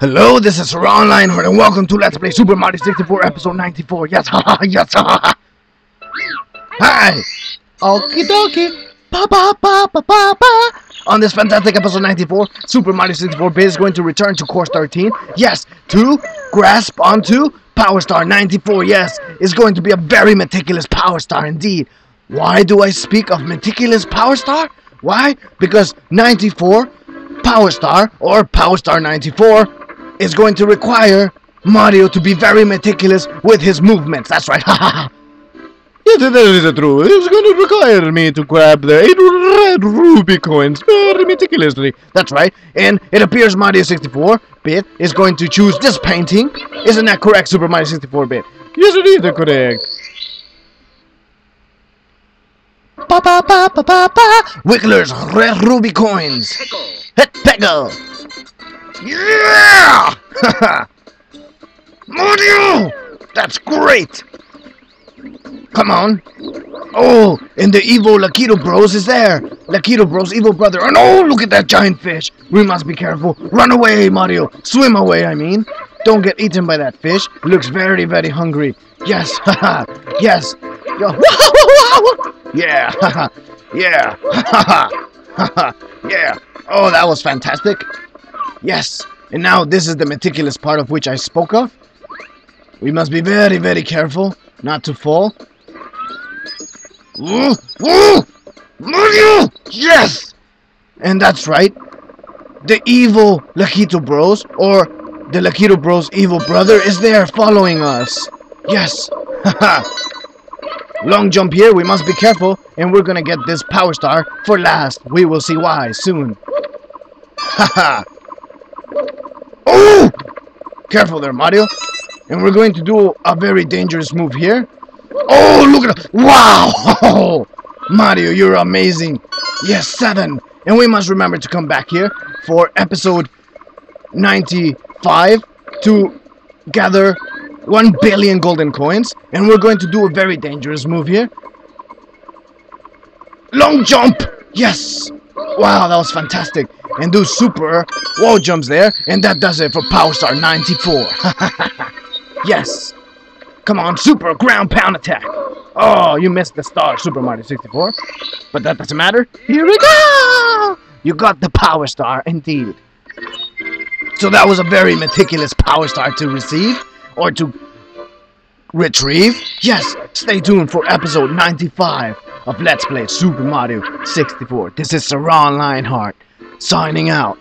Hello, this is Ron Lionheart, and welcome to Let's Play Super Mario 64 Episode 94. Yes, haha, yes, haha. Hi! Okie dokie. On this fantastic episode 94, Super Mario 64 bit is going to return to course 13. Yes, to grasp onto Power Star 94. Yes, it's going to be a very meticulous Power Star indeed. Why do I speak of meticulous Power Star? Why? Because 94 Power Star or Power Star 94 is going to require Mario to be very meticulous with his movements. That's right. yes, that is true. It's going to require me to grab the eight red ruby coins very meticulously. That's right. And it appears Mario 64-bit is going to choose this painting. Isn't that correct, Super Mario 64-bit? Yes, it is correct. Ba ba ba ba ba ba. Wiggler's red ruby coins. Hit Peggle. Yeah! Mario! That's great! Come on. Oh, and the evil Lakitu Bros is there. Lakitu Bros' evil brother. And oh, look at that giant fish. We must be careful. Run away, Mario. Swim away, I mean. Don't get eaten by that fish. Looks very, very hungry. Yes, haha. yes. Yeah, haha. yeah, haha. yeah. Oh, that was fantastic. Yes, and now this is the meticulous part of which I spoke of. We must be very, very careful not to fall. Ooh, ooh, Mario! Yes! And that's right. The evil Lakitu Bros, or the Lakitu Bros' evil brother, is there following us. Yes. Long jump here, we must be careful, and we're gonna get this Power Star for last. We will see why soon. Haha. Careful there, Mario. And we're going to do a very dangerous move here. Oh, look at that. Wow! Mario, you're amazing. Yes, seven. And we must remember to come back here for episode 95 to gather 1 billion golden coins. And we're going to do a very dangerous move here. Long jump! Yes! Wow, that was fantastic. And do super wall jumps there. And that does it for Power Star 94. yes. Come on, super ground pound attack. Oh, you missed the star, Super Mario 64. But that doesn't matter. Here we go! You got the Power Star, indeed. So that was a very meticulous Power Star to receive. Or to retrieve. Yes, stay tuned for episode 95 of Let's Play Super Mario 64. This is Sir Ron Lionheart signing out.